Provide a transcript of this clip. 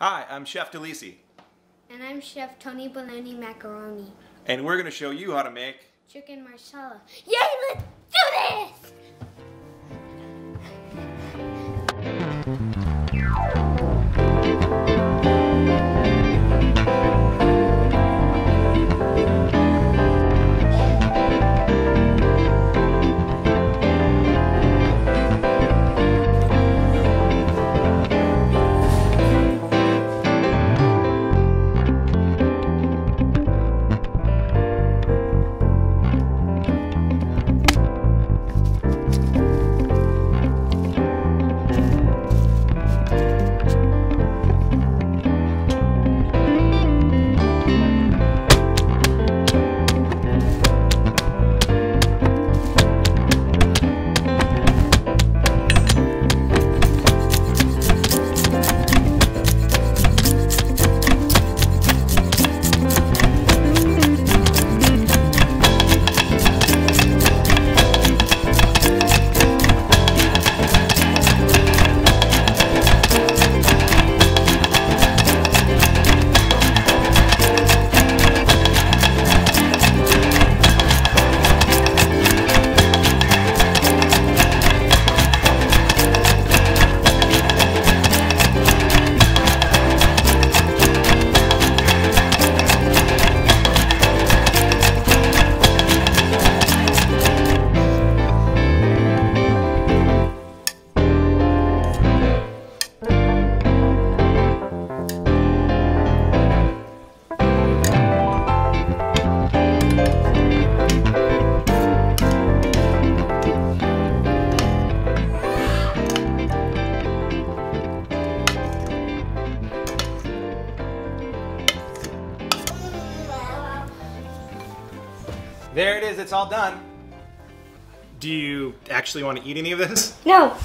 Hi, I'm Chef DeLisi, And I'm Chef Tony Bologna Macaroni. and we're going to show you how to make Chicken marsala. Yay, let's do this! There it is, it's all done. Do you actually want to eat any of this? No!